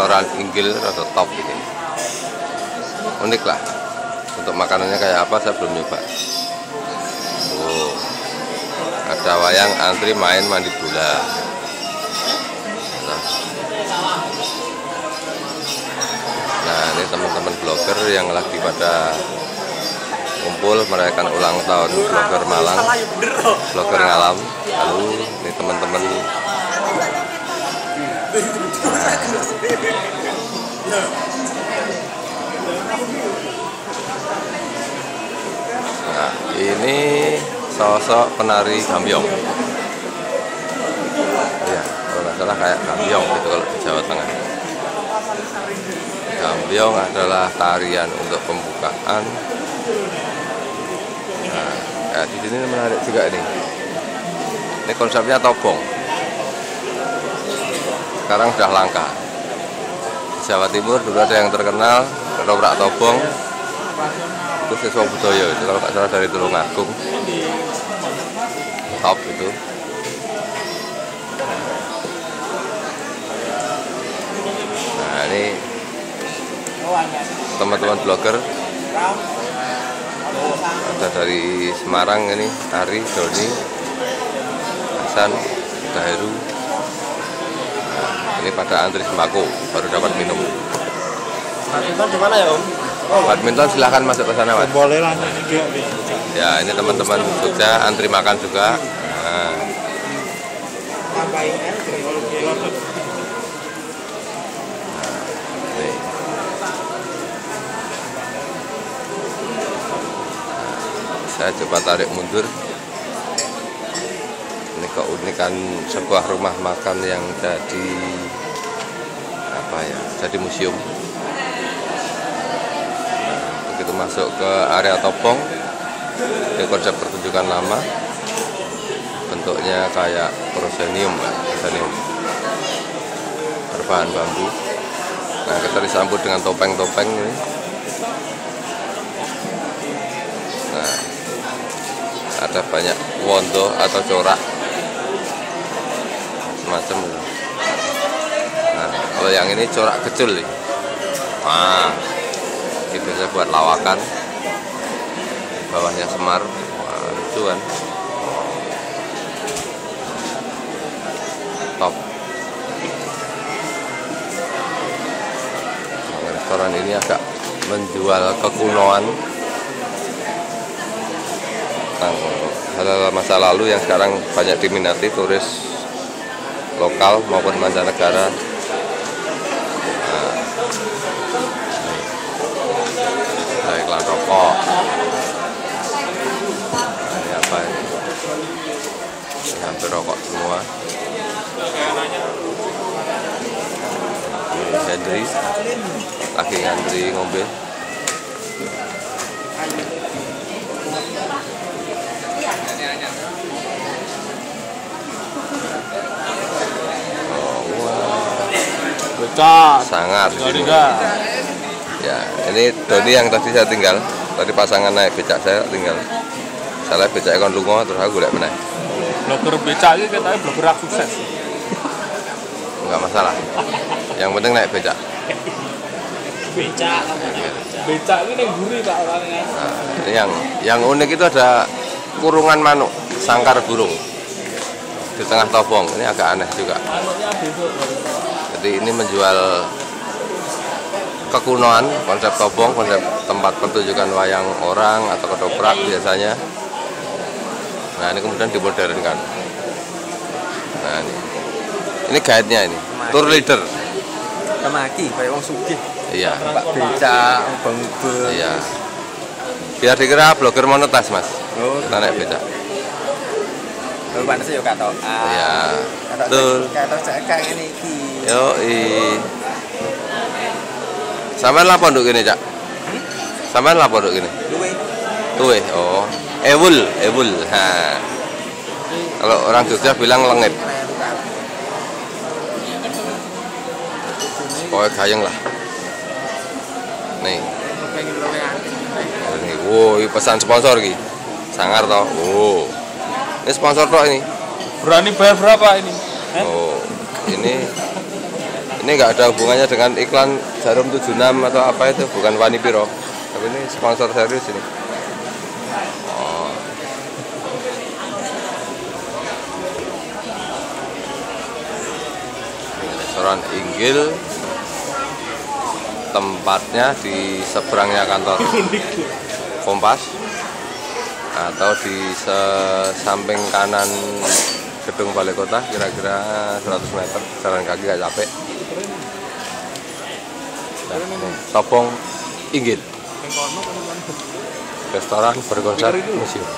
restoran Inggil atau top ini. Unik lah. Untuk makanannya kayak apa saya belum nyoba. Oh. Ada wayang antri main mandi bola. Nah, nah ini teman-teman blogger yang lagi pada kumpul merayakan ulang tahun blogger Malang. Blogger Ngalam. Lalu ini teman-teman Nah, ini sosok penari gambyong. Iya, kalau nggak salah kayak gambyong gitu kalau di Jawa Tengah. Gambyong adalah tarian untuk pembukaan. Nah, kayak di sini menarik juga ini. Ini konsepnya tobong. Sekarang sudah langka. Jawa Timur dulu ada yang terkenal ketoprak tobong. Itu siswa budaya itu kalau nggak salah dari Tulungagung. Top itu. Nah ini teman-teman blogger. Ada dari Semarang ini Ari Doni Hasan Daheru ini pada antri sembako baru dapat minum. Badminton di mana ya Om? badminton silahkan masuk ke sana mas. Boleh lah ya ini teman-teman Jogja antri makan juga. Nah, saya coba tarik mundur keunikan sebuah rumah makan yang jadi apa ya jadi museum. Nah, begitu masuk ke area topong ini konsep pertunjukan lama bentuknya kayak proscenium ya, proscenium. Berbahan bambu. Nah kita disambut dengan topeng-topeng ini. Nah ada banyak wondo atau corak semacam itu. nah kalau yang ini corak kecil nih. Wah ini biasa buat lawakan. Bawahnya semar. Wah lucu kan? Top. Nah, restoran ini agak menjual kekunoan. Tentang hal-hal masa lalu yang sekarang banyak diminati turis lokal maupun mancanegara. Nah. Ada iklan rokok. Nah, ini apa ini? Hampir rokok semua. Ini Henry lagi ngantri ngombe. Sangat enggak. Ya, ini Doni yang tadi saya tinggal. Tadi pasangan naik becak saya tinggal. Saya lihat becak kon lunga terus aku golek meneh. Blogger becak ini katanya blogger sukses. Enggak masalah. Yang penting naik becak. Becak. Becak ini yang gurih Pak orangnya. Nah, ini yang yang unik itu ada kurungan manuk, sangkar burung di tengah topong. Ini agak aneh juga. Anaknya besok. Jadi ini menjual kekunoan, konsep topong, konsep tempat pertunjukan wayang orang atau ketoprak biasanya. Nah ini kemudian dimodernkan. Nah ini, ini guide-nya ini, tour leader. kemaki kayak wong sugih Iya, Pak becak bang iya. Biar dikira blogger monetas mas, oh kita naik becak. Lu panas ya kata Iya, kata betul. kata cekak ini iki Yo Sampai lapor duk gini cak. Sampai lapor duk gini. luwe Tuh oh, ewul, ewul. Ha. Kalau orang Jogja bilang lengit. Pokoknya gayeng lah. Nih, ini, wow, ini pesan sponsor ki. Sangar toh. Wow. Ini sponsor toh ini. Berani bayar berapa ini? Eh? Oh, ini ini nggak ada hubungannya dengan iklan jarum 76 atau apa itu bukan Wani Piro tapi ini sponsor serius ini oh. Ini restoran Inggil tempatnya di seberangnya kantor Kompas atau di samping kanan gedung balai kota kira-kira 100 meter jalan kaki gak capek. Nah, Topong Inggil restoran berkonsep museum